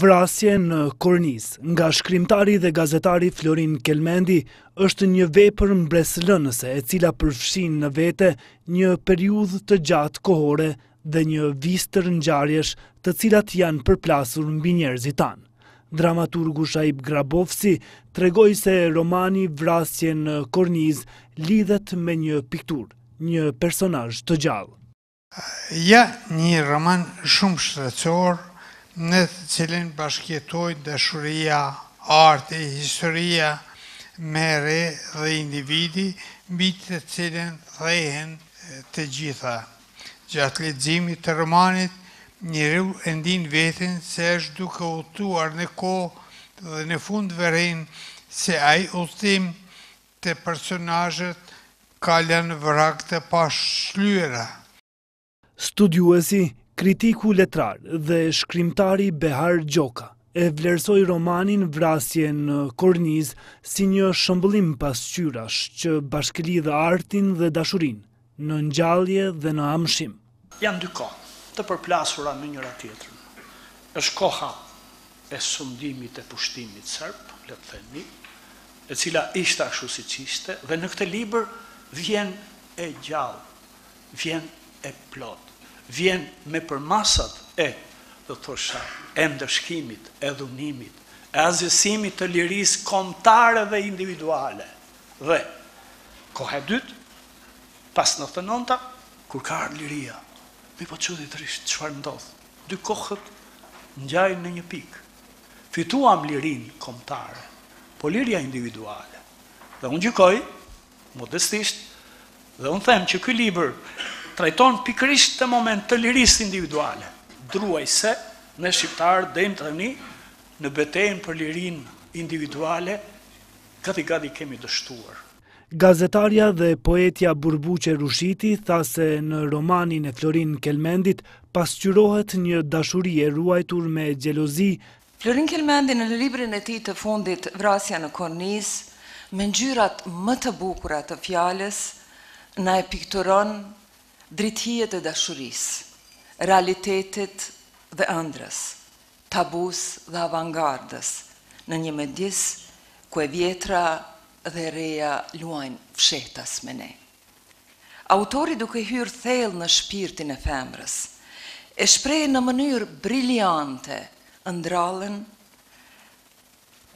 Vrasje në kornizë, nga shkrimtari dhe gazetari Florin Kelmendi, është një vepër mbreslënëse e cila përfshin në vete një periudhë të gjatë kohore dhe një vistër ngjarjesh të cilat janë përplasur mbi njerëzit tanë. Dramaturgu Shaip Grabovci tregoi se romani Vrasje në kornizë lidhet me një pikturë. Një personazh të gjallë. Ja një roman shumë shtresor, në të cilin bashkëjetojnë dashuria, arti, historia mëria dhe individi, mbi të cilin thehen të gjitha. Gjatë leximit të romanit, njeriu e ndien veten se është duke udhëtuar në kohë dhe në fund vëren se ai udhëtim Te personazhet ka lënë vragë të pashlyera. Studiuesi, kritiku letrar dhe shkrimtari Behar Gjoka e vlerësoi romanin Vrasje në kornizë si një shëmbëllim pasqyrash që bashkëlidh artin dhe dashurinë, në ngjallje dhe në amshim. Janë dy kohë, të përplasura me njëra tjetrën. Është koha e sundimit e pushtimit serb, le të themi, e cila ishte ashtu siç ishte dhe në këtë libër vjen e gjallë, vjen e plotë, vjen me përmasat e, do të thosha, e ndëshkimit, e dhunimit, e asgjësimit të lirisë kombëtare dhe individuale. Dhe, koha e dytë, pas nëntëdhjetë e nënta, Kur ka ardhë liria, mirëpo çuditërisht çfarë ndodh, dy kohët ngjajnë në një pikë. Fituam lirinë kombëtare, po liria individuale. Dhe unë gjykoj, modestisht, dhe unë them që ky libër trajton pikërisht këtë moment të lirisë individuale, druaj se ne shqiptarët deri tani në betejën për lirinë individuale gati gati kemi dështuar. Gazetarja dhe poetja Burbuqe Rushiti tha se në romanin e Florin Kelmendit pasqyrohet një dashuri e ruajtur me xhelozi, Florin Kelmendi në librin e tij të fundit Vrasja në kornizë, me ngjyrat më të bukura të fjalës, na e pikturon drithijet e dashurisë, realitetit dhe ëndrrës, tabusë dhe avangardës, në një mjedis ku e vjetra dhe reja luajnë fshehtas me ne. Autori duke hyrë thellë në shpirtin e femrës, e shpreh në mënyrë briliante ëndrrallën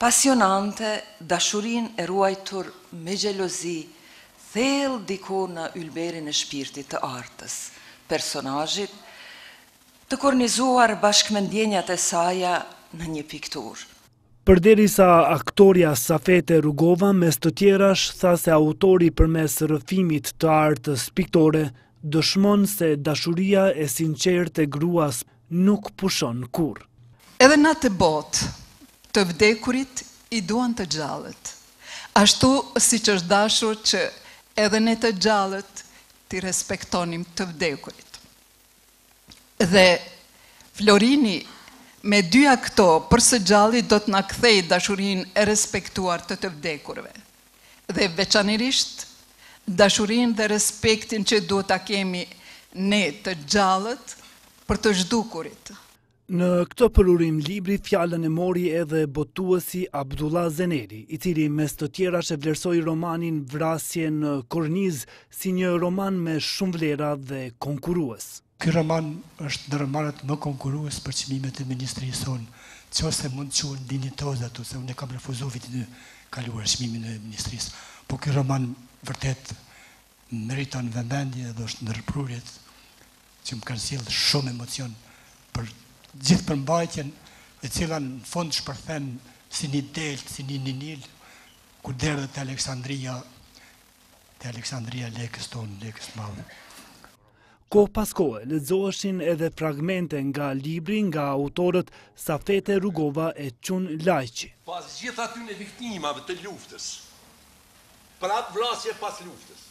pasionante, dashurinë e ruajtur me xhelozi thellë diku në ylberin e shpirtit të Artës, personazhit, të kornizuar bashkë me ndjenjat e saja në një pikturë. Përderisa aktorja Safete Rogova mes të tjerash tha se autori përmes rrëfimit të Artës piktore dëshmon se dashuria e sinqertë e gruas nuk pushon kurrë. Edhe në atë botë, të vdekurit i duan të gjallët, ashtu siç është dashur që edhe ne të gjallët t'i respektonim të vdekurit. dhe Florini me të dyja këto për së gjalli do të na kthejë dashurinë e respektuar të të vdekurve dhe veçanirisht dashurinë dhe respektin që duhet ta kemi ne të gjallët për të zhdukurit. Në këtë përurim libri fjalën e mori edhe botuesi Abdullah Zeneli, i cili mes të tjerash vlerësoi romanin Vrasje në kornizë si një roman me shumë vlera dhe konkurrues. Ky roman është ndër romanet më konkurrues për çmimet e ministrisë sonë, qoftë se mund të quhen dinjitoze ato, se unë e kam refuzu vitin e kaluar çmimin e ministrisë, po ky roman vërtet Meriton vëmendje dhe është ndër prurjet që më kanë sjellë shumë emocion për gjithë përmbajtjen e cila në fund shpërthen si një deltë, si një, ni Nil, ku derdhet te Aleksandria, te Aleksandria e Lekës tonë, Lekës madhe. Kohë pas kohe, lexoheshin edhe fragmente nga libri nga aktorët Safete Rogova e Çun Lajçi. Pas gjithë atyne viktimave të luftës, Prap vrasje pas luftës.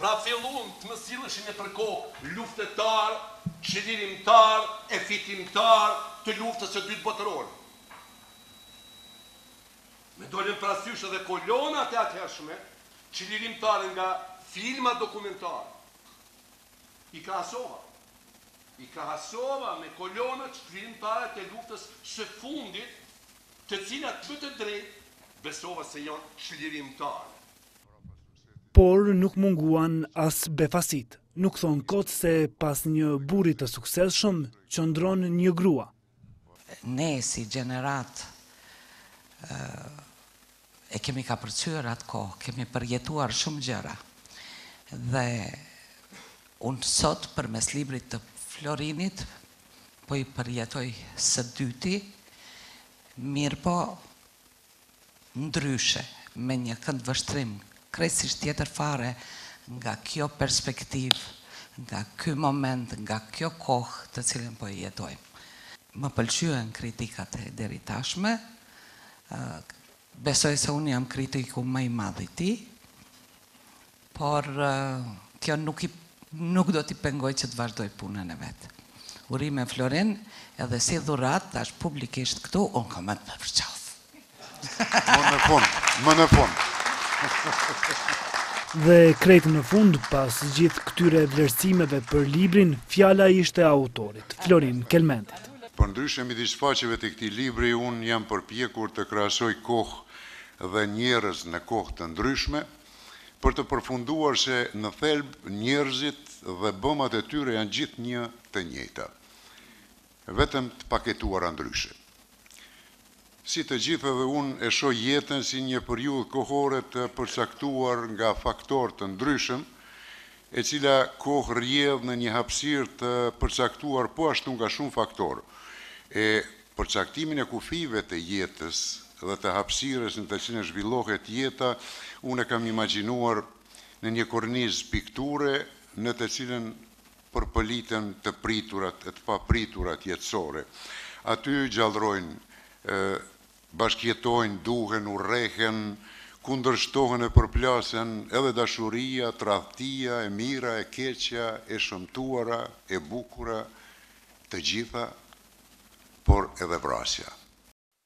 Pra fillun të më sillëshin nëpër kokë luftëtarë, çlirimtarë e fitimtarë të luftës së dytë botërore. Më dolën parasysh edhe kolonat e atëhershme, çlirimtare nga filma dokumentarë. I krahasova, i krahasova me kolonat çlirimtare të luftës së fundit, të cilat me të drejtë besova se janë çlirimtare. Por nuk munguan as befasitë. Nuk thonë kot se pas një burri të suksesshëm, qëndron një grua. Ne si gjeneratë e kemi kapërcyer atë kohë, kemi përjetuar shumë gjëra. Dhe unë sot përmes librit të Florinit po i përjetoj së dyti, mirëpo Ndryshe, me një këndvështrim krejtësisht tjetër fare, nga kjo perspektivë, nga ky moment, nga kjo kohë të cilën po e jetojmë. Më pëlqejnë kritikat e deritashme. Besoj se unë jam kritiku më i madh i tij. Por kjo nuk i nuk do t'i pengojë që të vazhdojë punën e vet. Urime Florin, edhe si dhuratë tash publikisht këtu, unë kam me të përqafë. Më në fund, më në fund. Dhe krejt në fund, pas gjithë këtyre vlerësimeve për librin, fjala ishte e autorit, Florin Kelmendit. Përndryshe midis faqeve të këtij libri, unë jam përpjekur të krahasoj kohë dhe njerëz në kohë të ndryshme, për të përfunduar se në thelb njerëzit dhe bëmat e tyre janë gjithnjë të njëjta, vetëm të paketuara ndryshe. Si të gjithë edhe unë e shoh jetën si një periudhë kohore të përcaktuar nga faktorë të ndryshëm, e cila kohë rrjedh në një hapësirë të përcaktuar po ashtu nga shumë faktorë, e përcaktimin e kufijve të jetës dhe të hapësirës në të cilën zhvillohet jeta, unë e kam imagjinuar në një kornizë pikture në të cilën përpëliten të priturat e të papriturat jetësore. Aty gjallërojnë, bashkëjetojnë, duhen, urrehen, kundërshtohen e përplasen edhe dashuria, tradhtia, e mira, e keqja, e shëmtuara, e bukura, të gjitha por edhe vrasja.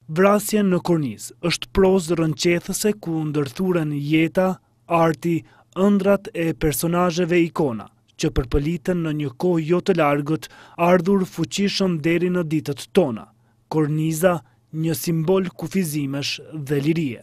Vrasje në kornizë është prozë rrënqethëse ku ndërthuren jeta, arti, ëndrrat e personazheve ikona që përpëliten në një kohë jo të largët, ardhur fuqishëm deri në ditët tona, korniza një simbol kufizimesh dhe lirie.